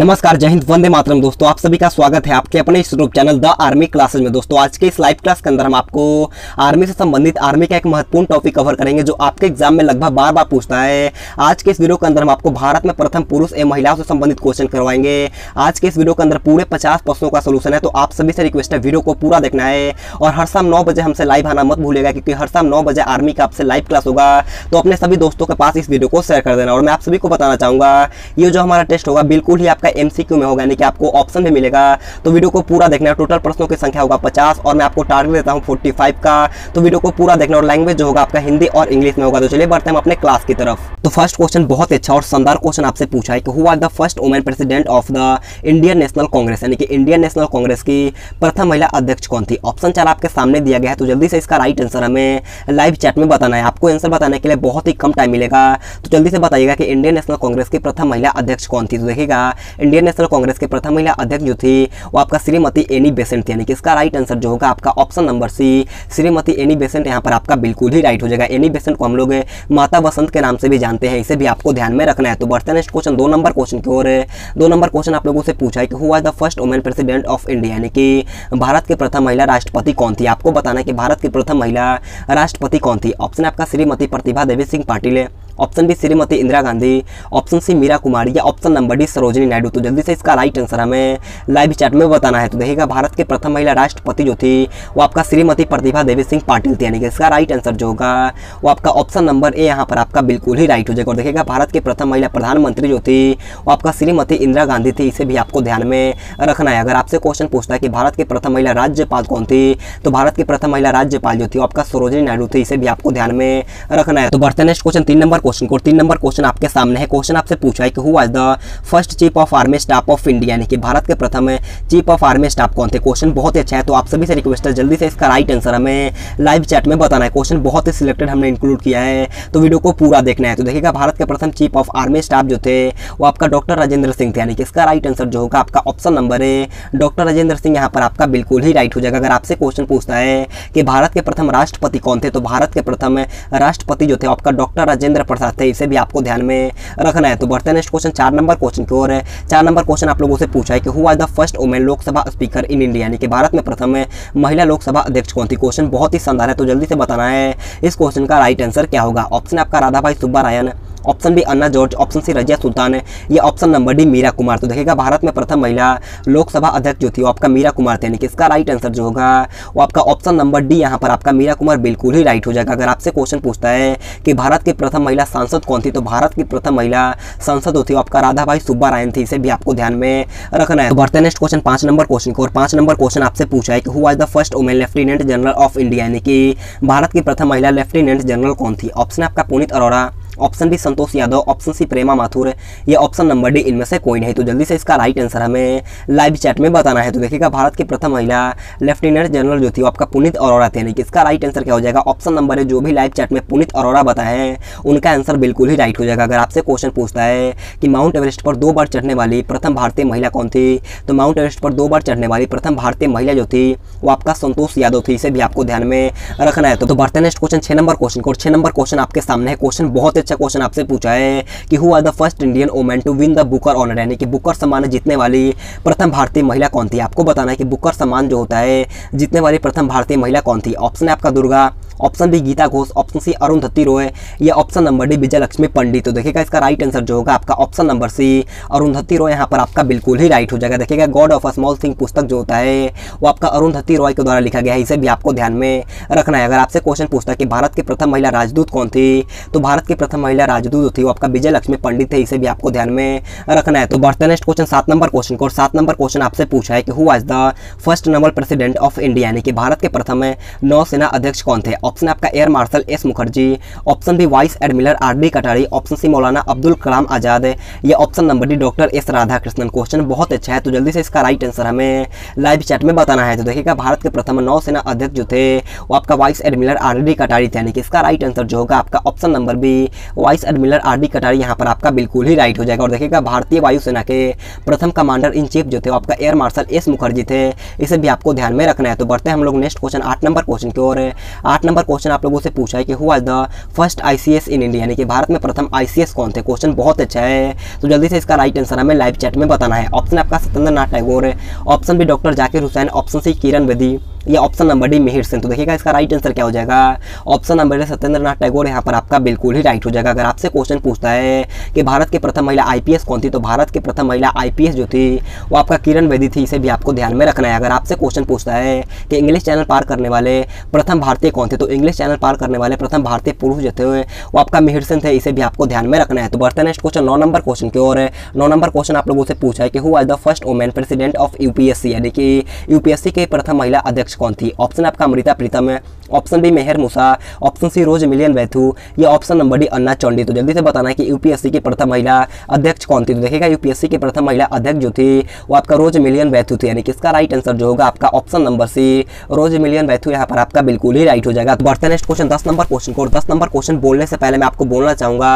नमस्कार, जय हिंद, वंदे मातरम। दोस्तों, आप सभी का स्वागत है आपके अपने इस YouTube channel the army classes में। दोस्तों, आज के इस लाइव क्लास के अंदर हम आपको आर्मी से संबंधित, आर्मी का एक महत्वपूर्ण टॉपिक कवर करेंगे, जो आपके एग्ज़ाम में लगभग बार बार पूछता है। आज के इस वीडियो के अंदर हम आपको भारत में प्रथम पुरुष एवं महिलाओं से संबंधित क्वेश्चन करवाएँगे। आज के इस वीडियो के अंदर पूरे पचास प्रश्नों का सोलूशन है तो आप सभी से रिक्वेस्ट है वीडियो को पूरा देखना है। और हर शाम नौ बजे हमसे लाइव आना मत भूलेगा क्योंकि हर शाम नौ बजे आर्मी का आपसे लाइव क्लास होगा। तो अपने सभी दोस्तों के पास इस वीडियो को शेयर कर देना। और मैं आप सभी को बताना चाहूँगा, ये जो हमारा टेस्ट होगा, बिल्कुल ही आपका एमसीक्यू में होगा, यानी कि आपको ऑप्शन भी मिलेगा। तो वीडियो को पूरा देखना टोटल प्रश्नों की संख्या होगा पचास और मैं आपको टारगेट देता हूँ फोर्टी का। तो वीडियो को पूरा देखना और लैंग्वेज जो होगा आपका हिंदी और इंग्लिश में होगा। तो चलिए बढ़ते हैं अपने क्लास की तरफ़। तो फ़र्स्ट क्वेश्चन बहुत अच्छा और शानदार क्वेश्चन आपसे पूछा है कि who are the first women president of the Indian National Congress यानी कि इंडियन नेशनल कांग्रेस की प्रथम महिला अध्यक्ष कौन थी? ऑप्शन चार आपके सामने दिया गया है तो जल्दी से इसका राइट आंसर हमें लाइव चैट में बताना है। आपको आंसर बताने के लिए बहुत ही कम टाइम मिलेगा। तो जल्दी से बताइएगा कि इंडियन नेशनल कांग्रेस की प्रथम महिला अध्यक्ष कौन थी? तो देखिएगा इंडियन नेशनल कांग्रेस के प्रथम महिला अध्यक्ष जो थी, वो आपका श्रीमती एनी बेसेंट थी। यानी कि इसका राइट आंसर जो होगा आपका option number C Shrimati Annie Besant यहाँ पर आपका बिल्कुल ही राइट हो जाएगा। एनी बेसेंट को हम लोग माता बसंत के नाम से भी जानते हैं, इसे भी आपको ध्यान में रखना है। तो बढ़ते नेक्स्ट क्वेश्चन दो नंबर क्वेश्चन की ओर। दो नंबर क्वेश्चन आप लोगों से पूछा है कि who are the first women president of India यानी कि भारत के प्रथम महिला राष्ट्रपति कौन थी? आपको बताना कि भारत की प्रथम महिला राष्ट्रपति कौन थी? ऑप्शन आपका श्रीमती प्रतिभा देवी सिंह पाटिल। है option B Shrimati Indira Gandhi option C Meera Kumari या option number D Sarojini Naidu तो जल्दी से इसका राइट आंसर हमें लाइव चैट में बताना है। तो देखिएगा, भारत के प्रथम महिला राष्ट्रपति जो थी, वो आपका श्रीमती प्रतिभा देवी सिंह पाटिल थी। यानी कि इसका राइट आंसर जो होगा, वो आपका ऑप्शन नंबर ए यहाँ पर आपका बिल्कुल ही राइट हो जाएगा। और देखिएगा, भारत के प्रथम महिला प्रधानमंत्री जो थी, वो आपका श्रीमती इंदिरा गांधी थी। इसे भी आपको ध्यान में रखना है। अगर आपसे क्वेश्चन पूछता है कि भारत के प्रथम महिला राज्यपाल कौन थी तो भारत की प्रथम महिला राज्यपाल जो थी, वो आपका सरोजनी नायडू थी। इसे भी आपको ध्यान में रखना है। तो बढ़ते नेक्स्ट क्वेश्चन तीन नंबर क्वेश्चन को। तीन नंबर क्वेश्चन आपके सामने है। क्वेश्चन आपसे पूछा है कि who was the first chief of army staff of India यानी कि भारत के प्रथम चीफ ऑफ़ आर्मी स्टाफ कौन थे? क्वेश्चन बहुत ही अच्छा है तो आप सभी से रिक्वेस्ट है, जल्दी से इसका राइट आंसर हमें लाइव चैट में बताना है। क्वेश्चन बहुत ही सिलेक्टेड हमने इंक्लूड किया है तो वीडियो को पूरा देखना है। तो देखिएगा, भारत के प्रथम चीफ ऑफ़ आर्मी स्टाफ जो थे, वो आपका डॉक्टर राजेंद्र सिंह थे। यानी कि इसका राइट आंसर जो होगा, आपका ऑप्शन नंबर है। डॉक्टर राजेंद्र सिंह, यहाँ पर आपका बिल्कुल ही राइट हो जाएगा। अगर आपसे क्वेश्चन पूछता है कि भारत के प्रथम राष्ट्रपति कौन थे? तो भारत के प्रथम राष्ट्रपति जो थे आपका डॉक्टर राजेंद्र प्रसाद हैं इसे भी आपको ध्यान में रखना है। तो बढ़ते नेक्स्ट क्वेश्चन चार नंबर क्वेश्चन की ओर है। चार नंबर क्वेश्चन आप लोगों से पूछा है कि हु आज the first women Lok Sabha speaker in India यानी कि भारत में प्रथम महिला लोकसभा अध्यक्ष कौन थी? क्वेश्चन बहुत ही शानदार है तो जल्दी से बताना है। इस क्वेश्चन का राइट आंसर क्या होगा? ऑप्शन आपका Radha Bai Subbarayan option B Anna George, option C Razia Sultan है। ये option number D Meira Kumar. तो देखिएगा, भारत में प्रथम महिला लोकसभा अध्यक्ष जो थी, वो आपका मीरा कुमार थे। यानी कि इसका राइट आंसर जो होगा, वो आपका ऑप्शन नंबर डी यहाँ पर आपका मीरा कुमार बिल्कुल ही राइट हो जाएगा। अगर आपसे क्वेश्चन पूछता है कि भारत की प्रथम महिला सांसद कौन थी तो भारत की प्रथम महिला सांसद होती थी आपका राधा भाई सुब्बा रायन थी। इसे भी आपको ध्यान में रखना है। तो बढ़ते नेक्स्ट क्वेश्चन पाँच नंबर क्वेश्चन को और पाँच नंबर क्वेश्चन आपसे पूछा है कि who the first women lieutenant general of India यानी कि भारत की प्रथम महिला लेफ्टिनेंट जनरल कौन थी? ऑप्शन आपका Punit Arora option B Santosh Yadav option C Prema Mathur या ऑप्शन नंबर डी इनमें से कोई नहीं तो जल्दी से इसका राइट आंसर हमें लाइव चैट में बताना है। तो देखिएगा, भारत की प्रथम महिला लेफ्टिनेंट जनरल जो थी आपका पुनीत अरोड़ा थे। कि इसका राइट आंसर क्या हो जाएगा? ऑप्शन नंबर है, जो भी लाइव चैट में पुनीत अरोड़ा बताए हैं, उनका आंसर बिल्कुल ही राइट हो जाएगा। अगर आपसे क्वेश्चन पूछता है कि माउंट एवरेस्ट पर दो बार चढ़ने वाली प्रथम भारतीय महिला कौन थी तो माउंट एवरेस्ट पर दो बार चढ़ने वाली प्रथम भारतीय महिला जो थी, वो आपका संतोष यादव थी। इसे भी आपको ध्यान में रखना है। तो बढ़ते नेक्स्ट क्वेश्चन छह नंबर क्वेश्चन को छह नंबर क्वेश्चन आपके सामने है। क्वेश्चन बहुत अच्छा क्वेश्चन आपसे पूछा है कि who are the first Indian women to win the Booker honour यानी कि बुकर सम्मान जीतने वाली प्रथम भारतीय महिला कौन थी? आपको बताना है कि बुकर सम्मान जो होता है, जीतने वाली प्रथम भारतीय महिला कौन थी? ऑप्शन है आपका Durga. Option B Gita Ghosh, option C Arundhati Roy, या option number D Vijay Lakshmi Pandit. तो देखिएगा, इसका राइट आंसर जो होगा आपका option number C Arundhati Roy, यहाँ पर आपका बिल्कुल ही राइट हो जाएगा। देखिएगा God of a small thing पुस्तक जो होता है, वो आपका अरुंधति रॉय के द्वारा लिखा गया है, इसे भी आपको ध्यान में रखना है। अगर आपसे क्वेश्चन पूछता है कि भारत की प्रथम महिला राजदूत कौन थी तो भारत की प्रथम महिला राजदूत थी, वो आपका विजय लक्ष्मी पंडित थे इसे भी आपको ध्यान में रखना है। तो बढ़ते नेक्स्ट क्वेश्चन सात नंबर क्वेश्चन को, और सात नंबर क्वेश्चन आपसे पूछा है कि who was the first number president of India यानी कि भारत के प्रथम नौसेना अध्यक्ष कौन थे? ऑप्शन आपका air marshal S Mukherjee, option B vice admiral R D Katari, option C Maulana Abdul Kalam Azad, या option number D doctor S Radhakrishnan. Question बहुत अच्छा है तो जल्दी से इसका राइट आंसर हमें लाइव चैट में बताना है। तो देखिएगा, भारत के प्रथम नौसेना अध्यक्ष जो थे, वो आपका वाइस एडमिरल आर डी कटारी थे, यानी कि इसका राइट आंसर जो होगा आपका option number B vice admiral R D Katari यहाँ पर आपका बिल्कुल ही राइट हो जाएगा। और देखिएगा, भारतीय वायुसेना के प्रथम कमांडर इन चीफ जो थे आपका एयर मार्शल एस मुखर्जी थे, इसे भी आपको ध्यान में रखना है। तो बढ़ते हैं हम लोग नेक्स्ट क्वेश्चन आठ नंबर क्वेश्चन की ओर। आठ नंबर नंबर क्वेश्चन आप लोगों से पूछा है कि who was the first ICS in India यानी कि भारत में प्रथम आईसीएस कौन थे? क्वेश्चन बहुत अच्छा है। तो जल्दी से इसका राइट आंसर हमें लाइव चैट में बताना है। ऑप्शन आपका सत्येंद्र नाथ टैगोर है option B doctor Zakir Hussain option C Kiran Bedi, ये option number D Mihir Sen तो देखिएगा इसका राइट आंसर क्या हो जाएगा। Option number D Satyendra Nath Tagore, यहाँ पर आपका बिल्कुल ही राइट हो जाएगा। अगर आपसे क्वेश्चन पूछता है कि भारत की प्रथम महिला आईपीएस कौन थी तो भारत की प्रथम महिला आईपीएस जो थी, वो आपका किरण बेदी थी। इसे भी आपको ध्यान में रखना है। अगर आपसे क्वेश्चन पूछता है कि इंग्लिश चैनल पार करने वाले प्रथम भारतीय कौन थे तो इंग्लिश चैनल पार करने वाले प्रथम भारतीय पुरुष जो थे, वो आपका मिहिर सेन थे, इसे भी आपको ध्यान में रखना है। तो बढ़ते नेक्स्ट क्वेश्चन नौ नंबर क्वेश्चन की ओर। है नौ नंबर क्वेश्चन आप लोगों से पूछा है कि who was the first women president of UPSC यानी कि यूपीएससी के प्रथम महिला अध्यक्ष कौन थी? ऑप्शन आपका अमृता प्रीतम है option B Mehar Moosa option C Rose Millian Bathew ये option number D Anna Chandy. तो जल्दी से बताना कि यूपीएससी की प्रथम महिला अध्यक्ष कौन थी? तो देखिएगा यूपीएससी की प्रथम महिला अध्यक्ष जो थी, वो आपका रोज मिलियन वैथू थी। यानी किसका राइट आंसर जो होगा आपका option number C Rose Millian Bathew यहाँ पर आपका बिल्कुल ही राइट हो जाएगा। तो बढ़ते नेक्स्ट क्वेश्चन दस नंबर क्वेश्चन को। दस नंबर क्वेश्चन बोलने से पहले मैं आपको बोलना चाहूँगा,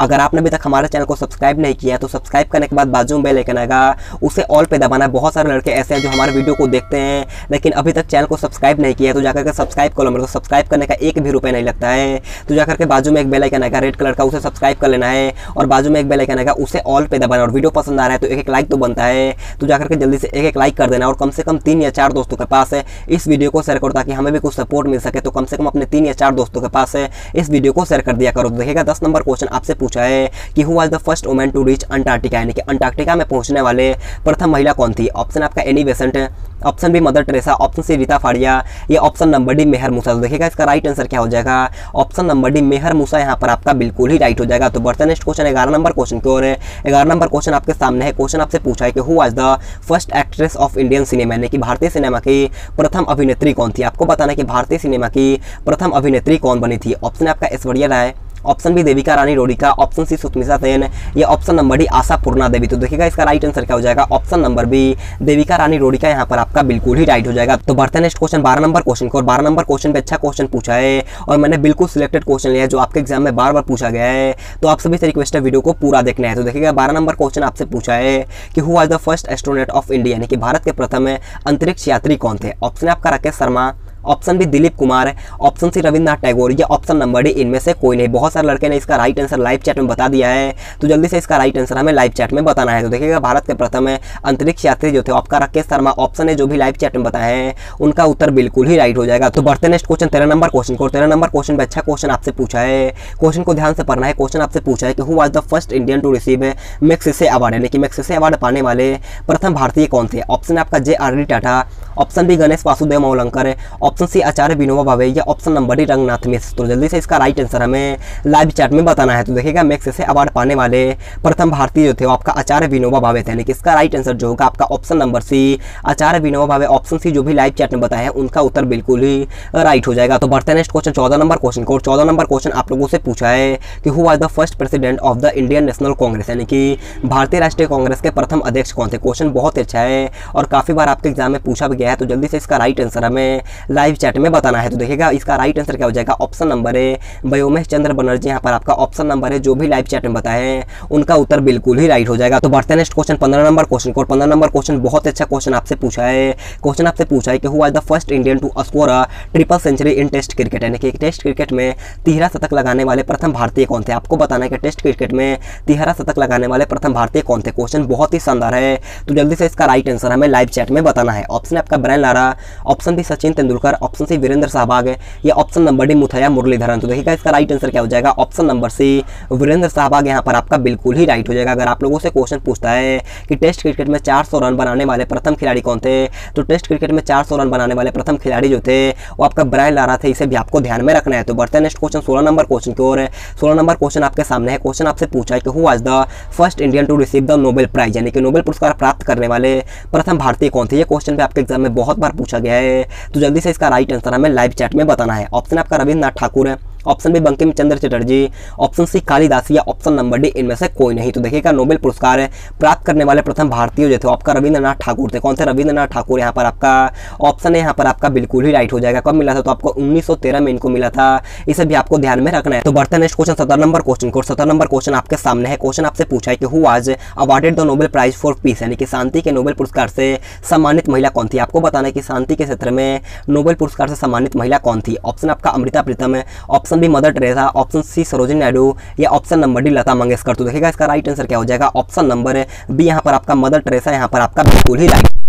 अगर आपने अभी तक हमारे चैनल को सब्सक्राइब नहीं किया तो सब्सक्राइब करने के बाद बाजू में आइकन आएगा, उसे ऑल पे दबाना बहुत सारे लड़के ऐसे हैं जो हमारे वीडियो को देखते हैं, लेकिन अभी तक चैनल को सब्सक्राइब नहीं किया तो जाकर के सब्सक्राइब करो मेरे को सब्सक्राइब करने का एक भी रुपये नहीं लगता है। तो जाकर के बाजू में एक बेल आइकन आएगा रेड कलर का, उसे सब्सक्राइब कर लेना है। और बाजू में एक बेल आइकन आएगा, उसे ऑल पे दबाना और वीडियो पसंद आ रहा है तो एक एक लाइक तो बनता है। तो जाकर के जल्दी से एक एक लाइक कर देना। और कम से कम तीन या चार दोस्तों के पास इस वीडियो को शेयर करो, ताकि हमें भी कुछ सपोर्ट मिल सके। तो कम से कम अपने तीन या चार दोस्तों के पास है। इस वीडियो को शेयर कर दिया करो। देखिएगा, दस नंबर क्वेश्चन आपसे पूछा है कि who was the first women to reach Antarctica यानी कि अंटार्कटिका में पहुँचने वाले प्रथम महिला कौन थी? ऑप्शन आपका Annie Besant option B Mother Teresa option C Reita Faria ये option number D Mehar Moosa देखिएगा, इसका राइट आंसर क्या हो जाएगा? Option number D Mehar Moosa यहाँ पर आपका बिल्कुल ही राइट हो जाएगा। तो बढ़ते नेक्स्ट क्वेश्चन ग्यारह नंबर क्वेश्चन की ओर है। ग्यारह नंबर क्वेश्चन आपके सामने है। क्वेश्चन आपसे पूछा है कि who was the first actress of Indian cinema यानी कि भारतीय सिनेमा की प्रथम अभिनेत्री कौन थी? आपको बताना कि भारतीय सिनेमा की प्रथम अभिनेत्री कौन बनी थी? ऑप्शन आपका Aishwarya Rai option B Devika Rani रोडिका option C Sushmita Sen, या option number D Asha Purna Devi. तो देखिएगा इसका राइट आंसर क्या हो जाएगा? Option number B Devika Rani रोडिका, यहाँ पर आपका बिल्कुल ही राइट हो जाएगा। तो बढ़ते नेक्स्ट क्वेश्चन बारह नंबर क्वेश्चन को और बारह नंबर क्वेश्चन पे अच्छा क्वेश्चन पूछा है और मैंने बिल्कुल सिलेक्टेड क्वेश्चन लिया जो आपके एग्ज़ाम में बार बार पूछा गया है। तो आप सभी से रिक्वेस्ट है वीडियो को पूरा देखना है। तो देखिएगा, बारह नंबर क्वेश्चन आपसे पूछा है कि who was the first astronaut of India यानी कि भारत के प्रथम अंतरिक्ष यात्री कौन थे? ऑप्शन आपका राकेश शर्मा ऑप्शन बी दिलीप कुमार है। ऑप्शन सी रविन्द्रनाथ टैगोर, या ऑप्शन नंबर डी इनमें से कोई नहीं। बहुत सारे लड़के ने इसका राइट आंसर लाइव चैट में बता दिया है। तो जल्दी से इसका राइट आंसर हमें लाइव चैट में बताना है। तो देखिएगा, भारत के प्रथम अंतरिक्ष यात्री जो थे, आपका राकेश शर्मा। ऑप्शन है जो भी लाइव चैट में बताए हैं, उनका उत्तर बिल्कुल ही राइट हो जाएगा। तो बढ़ते नेक्स्ट क्वेश्चन तेरह नंबर क्वेश्चन को। तेरह नंबर क्वेश्चन पर अच्छा क्वेश्चन आपसे पूछा है। क्वेश्चन को ध्यान से पढ़ना है। क्वेश्चन आपसे पूछा है कि who was the first Indian to receive Magsaysay award यानी कि मैक्सिसे अवार्ड पाने वाले प्रथम भारतीय कौन थे? ऑप्शन आपका J R D Tata option B Ganesh Vasudev Mavalankar option C Acharya Vinoba Bhave या option number D Ranganath Mishra तो जल्दी से इसका राइट आंसर हमें लाइव चैट में बताना है। तो देखिएगा मैक्स से अवार्ड पाने वाले प्रथम भारतीय जो थे वो आपका आचार्य विनोबा भावे थे। कि इसका राइट आंसर जो होगा आपका option number C Acharya Vinoba Bhave option C जो भी लाइव चैट में बताया है, उनका उत्तर बिल्कुल ही राइट हो जाएगा। तो बढ़ते नेक्स्ट क्वेश्चन चौदह नंबर क्वेश्चन को। चौदह नंबर क्वेश्चन आप लोगों से पूछा है कि who was the first president of the Indian national Congress यानी कि भारतीय राष्ट्रीय कांग्रेस के प्रथम अध्यक्ष कौन थे? क्वेश्चन बहुत अच्छा है और काफ़ी बार आपके एग्ज़ाम में पूछा भी गया है। तो जल्दी से इसका राइट आंसर हमें लाइव चैट में बताना है। तो देखिएगा, इसका राइट आंसर क्या हो जाएगा? ऑप्शन नंबर है बयोमेश चंद्र बनर्जी यहाँ पर आपका ऑप्शन नंबर है, जो भी लाइव चैट में बताए उनका उत्तर बिल्कुल ही राइट हो जाएगा। तो बढ़ते नेक्स्ट क्वेश्चन पंद्रह नंबर क्वेश्चन को। पंद्रह नंबर क्वेश्चन बहुत अच्छा क्वेश्चन आपसे पूछा है। क्वेश्चन आपसे पूछा है कि who was the first Indian to score triple century in test cricket यानी कि टेस्ट क्रिकेट में तिहरा शतक लगाने वाले प्रथम भारतीय कौन थे? आपको बताना है कि टेस्ट क्रिकेट में तिहरा शतक लगाने वाले प्रथम भारतीय कौन थे? क्वेश्चन बहुत ही शानदार है। तो जल्दी से इसका राइट आंसर हमें लाइव चैट में बताना है। ऑप्शन आपका Brian Lara option B Sachin Tendulkar option C Virender Sehwag है या option number D Muttiah Muralitharan. तो देखिएगा इसका राइट आंसर क्या हो जाएगा? Option number C Virender Sehwag यहाँ पर। आपका बिल्कुल ही राइट हो जाएगा। अगर आप लोगों से क्वेश्चन पूछता है कि टेस्ट क्रिकेट में 400 रन बनाने वाले प्रथम खिलाड़ी कौन थे तो टेस्ट क्रिकेट में 400 रन बनाने वाले प्रथम खिलाड़ी जो थे, वो आपका ब्रायन लारा थे। इसे भी आपको ध्यान में रखना है। तो बढ़ते नेक्स्ट क्वेश्चन सोलह नंबर क्वेश्चन की ओर। है सोलह नंबर क्वेश्चन आपके सामने है। क्वेश्चन आपसे पूछा है कि who was the first Indian to receive the Nobel prize यानी कि नोबेल पुरस्कार प्राप्त करने वाले प्रथम भारतीय कौन थे? ये क्वेश्चन पे आपके एग्ज़ाम में बहुत बार पूछा गया है। तो जल्दी से इसका राइट आंसर हमें लाइव चैट में बताना है। ऑप्शन आपका रविन्द्रनाथ ठाकुर है। Option B Bankim Chandra Chatterjee. Option C Kalidas या ऑप्शन नंबर डी इनमें से कोई नहीं। तो देखिएगा नोबेल पुरस्कार प्राप्त करने वाले प्रथम भारतीय जो थे आपका रविंद्रनाथ ठाकुर थे। कौन थे? रविंद्रनाथ ठाकुर। यहाँ पर आपका ऑप्शन है। यहाँ पर आपका बिल्कुल ही राइट हो जाएगा। कब मिला था? तो आपको 1913 में इनको मिला था। इसे भी आपको ध्यान में रखना है। तो बढ़ते नेक्स्ट क्वेश्चन सत्तर नंबर क्वेश्चन को। सत्तर नंबर क्वेश्चन आपके सामने है। क्वेश्चन आपसे पूछा है कि who was awarded the Nobel prize for peace यानी कि शांति के नोबेल पुरस्कार से सम्मानित महिला कौन थी? आपको बताना है कि शांति के क्षेत्र में नोबेल पुरस्कार से सम्मानित महिला कौन थी? ऑप्शन आपका अमृता प्रीतम है, option B Mother Teresa, option C Sarojini Naidu, या option number D Lata Mangeshkar. तो देखिएगा इसका राइट आंसर क्या हो जाएगा। ऑप्शन नंबर बी यहाँ पर आपका मदर टेरेसा, यहाँ पर आपका बिल्कुल ही राइट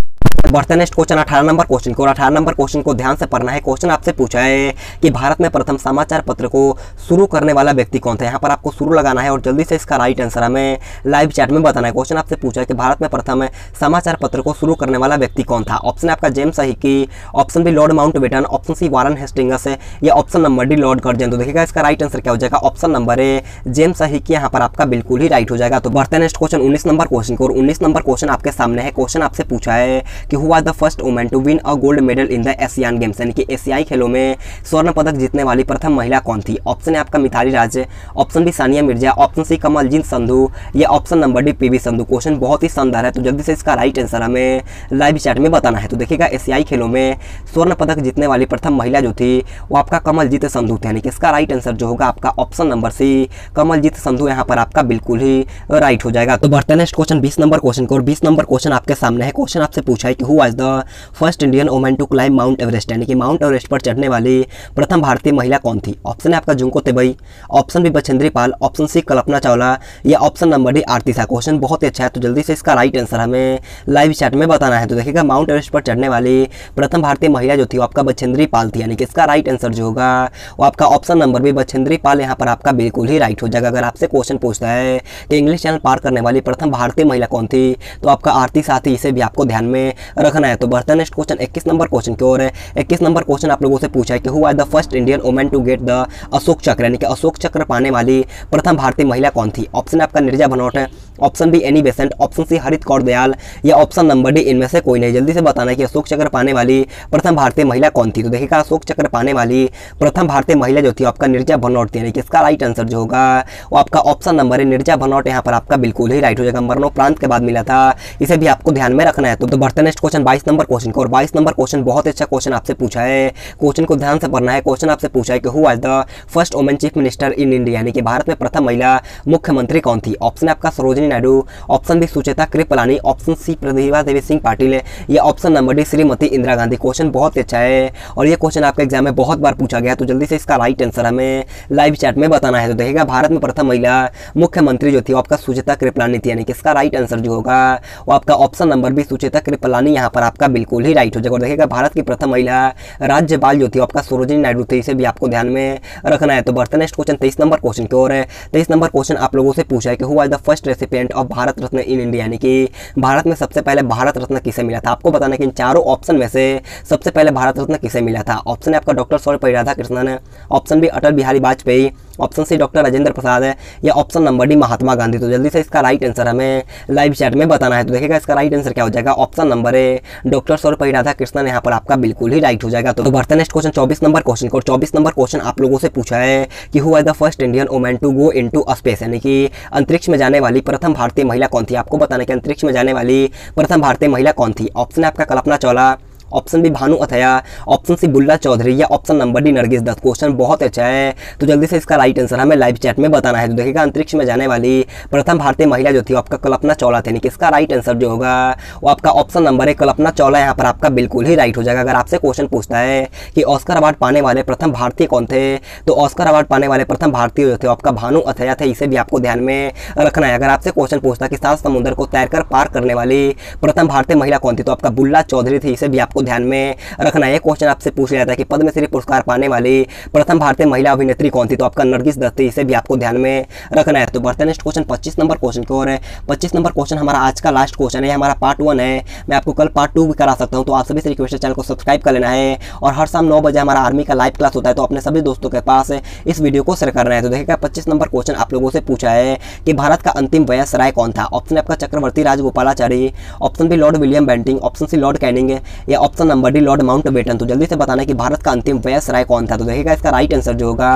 बढ़ते नेक्स्ट क्वेश्चन अठारह नंबर क्वेश्चन को अठारह नंबर क्वेश्चन को ध्यान से पढ़ना है। क्वेश्चन आपसे पूछा है कि भारत में प्रथम समाचार पत्र को शुरू करने वाला व्यक्ति कौन था? यहाँ पर आपको शुरू लगाना है और जल्दी से इसका राइट आंसर हमें लाइव चैट में बताना है। क्वेश्चन आपसे पूछा है कि भारत में प्रथम समाचार पत्र को शुरू करने वाला व्यक्ति कौन था? ऑप्शन आपका जेम्स की option B Lord Mountbatten option C Warren Hastings या option number D Lord Curzon तो देखिएगा इसका राइट आंसर क्या हो जाएगा। ऑप्शन नंबर ए जेम्स की यहाँ पर आपका बिल्कुल ही राइट हो जाएगा। तो बढ़ते नेक्स्ट क्वेश्चन उन्नीस नंबर क्वेश्चन को और उन्नीस नंबर क्वेश्चन आपके सामने है। क्वेश्चन आपसे पूछा है कि who was the first women to win a gold medal in the Asian games यानी कि एशियाई खेलों में स्वर्ण पदक जीतने वाली प्रथम महिला कौन थी? ऑप्शन है आपका Mithali Raj option B Sania Mirza option C Kamaljeet Sandhu, या option number D P V Sandhu. Question बहुत ही शानदार है तो जल्दी से इसका राइट आंसर हमें लाइव चैट में बताना है। तो देखिएगा एशियाई खेलों में स्वर्ण पदक जीतने वाली प्रथम महिला जो थी, वो आपका कमलजीत संधू थे। यानी कि इसका राइट आंसर जो होगा आपका option number C Kamaljeet Sandhu यहाँ पर आपका बिल्कुल ही राइट हो जाएगा। तो बढ़ते नेक्स्ट क्वेश्चन बीस नंबर क्वेश्चन को और बीस नंबर क्वेश्चन आपके सामने है। क्वेश्चन आपसे पूछा है who was the first Indian women to climb Mount Everest यानी कि माउंट एवरेस्ट पर चढ़ने वाली प्रथम भारतीय महिला कौन थी? ऑप्शन है आपका Junko Tabei option B Bachendri Pal option C Kalpana Chawla, या ऑप्शन नंबर डी आरती था क्वेश्चन बहुत ही अच्छा है तो जल्दी से इसका राइट आंसर हमें लाइव चैट में बताना है। तो देखिएगा माउंट एवरेस्ट पर चढ़ने वाली प्रथम भारतीय महिला जो थी, वो आपका बछेंद्री पाल थी, यानी कि इसका राइट आंसर जो होगा, वो आपका ऑप्शन नंबर भी बछेंद्री पाल, यहाँ पर आपका बिल्कुल ही राइट हो जाएगा। अगर आपसे क्वेश्चन पूछता है कि इंग्लिश चैनल पार करने वाली प्रथम भारतीय महिला कौन थी तो आपका आरती साथी इसे भी आपको ध्यान में रखना है। तो बढ़ता नेक्स्ट क्वेश्चन इक्कीस नंबर क्वेश्चन की ओर है। इक्कीस नंबर क्वेश्चन आप लोगों से पूछा है कि who was the first Indian women to get the Ashok Chakra यानी कि अशोक चक्र पाने वाली प्रथम भारतीय महिला कौन थी? ऑप्शन आपका निर्जा भनौट है। Option B Annie Besant option C Harit Kaur Dayal या ऑप्शन नंबर डी इनमें से कोई नहीं। जल्दी से बताना कि अशोक चक्र पाने वाली प्रथम भारतीय महिला कौन थी? तो देखिएगा अशोक चक्र पाने वाली प्रथम भारतीय महिला जो थी आपका निर्जा भनौट थी यानी कि इसका राइट आंसर जो होगा वो आपका ऑप्शन नंबर है। निर्जा भनौट यहाँ पर आपका बिल्कुल ही राइट हो जाएगा। मरणोपरांत के बाद मिला था इसे भी आपको ध्यान में रखना है। तो, तो बढ़ते नेक्स्ट क्वेश्चन बाईस नंबर क्वेश्चन को। और बाईस नंबर क्वेश्चन बहुत अच्छा क्वेश्चन आपसे पूछा है। क्वेश्चन को ध्यान से पढ़ना है। क्वेश्चन आपसे पूछा है कि who was the first women chief minister in India यानी कि भारत में प्रथम महिला मुख्यमंत्री कौन थी? ऑप्शन आपका Sarojini Naidu option B Sucheta Kripalani option C Pratibha Devi Singh Patil या option number D Shrimati Indira Gandhi. Question बहुत अच्छा है और ये क्वेश्चन आपके एग्ज़ाम में बहुत बार पूछा गया तो जल्दी से इसका राइट आंसर हमें लाइव चैट में बताना है। तो देखिएगा, भारत में प्रथम महिला मुख्यमंत्री जो थी आपका सुचेता कृपलानी थी, यानी कि इसका राइट आंसर जो होगा, वो आपका option number B Sucheta Kripalani यहाँ पर आपका बिल्कुल ही राइट हो जाएगा। और देखिएगा, भारत की प्रथम महिला राज्यपाल जो थी आपका सरोजिनी नायडू थी, इसे भी आपको ध्यान में रखना है। तो बढ़ते नेक्स्ट क्वेश्चन तेईस नंबर क्वेश्चन की ओर है। तेईस नंबर क्वेश्चन आप लोगों से पूछा है कि who was the first recipient of Bharat Ratna in India यानी कि भारत में सबसे पहले भारत रत्न किसे मिला था? आपको बताना कि इन चारों ऑप्शन में से सबसे पहले भारत रत्न किसे मिला था? ऑप्शन है आपका डॉक्टर सर्वपल्ली राधाकृष्णन ऑप्शन भी Atal Bihari Vajpayee. Option C doctor Rajendra Prasad है। या option number D Mahatma Gandhi. तो जल्दी से इसका राइट आंसर हमें लाइव चैट में बताना है। तो देखिएगा इसका राइट आंसर क्या हो जाएगा। Option number A doctor Sarvepalli Radhakrishnan यहाँ पर आपका बिल्कुल ही राइट हो जाएगा। तो बढ़ते नेक्स्ट क्वेश्चन चौबीस नंबर क्वेश्चन को। चौबीस नंबर क्वेश्चन आप लोगों से पूछा है कि who are the first Indian women to go into space यानी कि अंतरिक्ष में जाने वाली प्रथम भारतीय महिला कौन थी? आपको बताना कि अंतरिक्ष में जाने वाली प्रथम भारतीय महिला कौन थी? ऑप्शन है आपका Kalpana Chawla. Option B Bhanu Athaiya, option C Bulla Chaudhary या option number D Nargis. Dutt question बहुत अच्छा है। तो जल्दी से इसका राइट आंसर हमें लाइव चैट में बताना है। तो देखिएगा, अंतरिक्ष में जाने वाली प्रथम भारतीय महिला जो थी आपका कल्पना चौला थी। इसका राइट आंसर जो होगा, वो आपका ऑप्शन नंबर है, कल्पना चौला। यहाँ पर आपका बिल्कुल ही राइट हो जाएगा। अगर आपसे क्वेश्चन पूछता है कि ऑस्कर अवार्ड पाने वाले प्रथम भारतीय कौन थे तो ऑस्कर अवार्ड पाने वाले प्रथम भारतीय जो थे आपका भानु अथया थे। इसे भी आपको ध्यान में रखना है। अगर आपसे क्वेश्चन पूछता कि सात समुद्र को तैरकर पार करने वाली प्रथम भारतीय महिला कौन थी तो आपका बुल्ला चौधरी थी। इसे भी आपको ध्यान में रखना है। क्वेश्चन आपसे पूछ लिया था कि पद्मश्री पुरस्कार पाने वाली प्रथम भारतीय महिला अभिनेत्री कौन थी? तो आपका नरगिस दत्ती, इसे भी आपको ध्यान में रखना है। तो बढ़ते नेक्स्ट क्वेश्चन पच्चीस नंबर क्वेश्चन की ओर है। पच्चीस नंबर क्वेश्चन हमारा आज का लास्ट क्वेश्चन है। हमारा पार्ट वन है। मैं आपको कल पार्ट टू भी करा सकता हूँ। तो आप सभी से रिक्वेस्ट चैनल को सब्सक्राइब कर लेना है। और हर शाम नौ बजे हमारा आर्मी का लाइव क्लास होता है। तो अपने सभी दोस्तों के पास इस वीडियो को शेयर करना है। तो देखिएगा, पच्चीस नंबर क्वेश्चन आप लोगों से पूछा है कि भारत का अंतिम वयस राय कौन था? ऑप्शन आपका Chakravarti Rajagopalachari. Option B Lord William Bentinck option C Lord Canning या option number D Lord Mountbatten तो जल्दी से बताना कि भारत का अंतिम वयस राय कौन था? तो देखिएगा, इसका राइट आंसर जो होगा,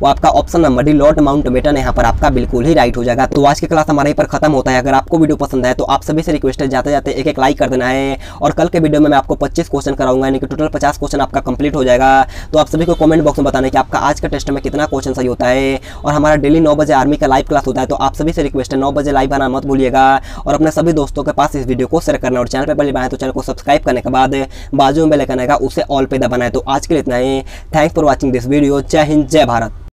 वो आपका option number D Lord Mountbatten यहाँ पर आपका बिल्कुल ही राइट हो जाएगा। तो आज की क्लास हमारे यहाँ पर खत्म होता है। अगर आपको वीडियो पसंद है तो आप सभी से रिक्वेस्ट है जाते जाते एक एक लाइक कर देना है। और कल के वीडियो में मैं आपको पच्चीस क्वेश्चन कराऊँगा, यानी कि टोटल पचास क्वेश्चन आपका कंप्लीट हो जाएगा। तो आप सभी को कमेंट बॉक्स में बताना कि आपका आज का टेस्ट में कितना क्वेश्चन सही होता है। और हमारा डेली नौ बजे आर्मी का लाइव क्लास होता है तो आप सभी से रिक्वेस्ट है, नौ बजे लाइव आना मत भूलिएगा। और अपने सभी दोस्तों के पास इस वीडियो को शेयर करना। और चैनल पर पहले बनाए तो चैनल को सब्सक्राइब करने के बाद बाजू में आइकन आएगा उसे ऑल पे दबाना है। तो आज के लिए इतना ही। Thanks for watching this video जय हिंद, जय भारत।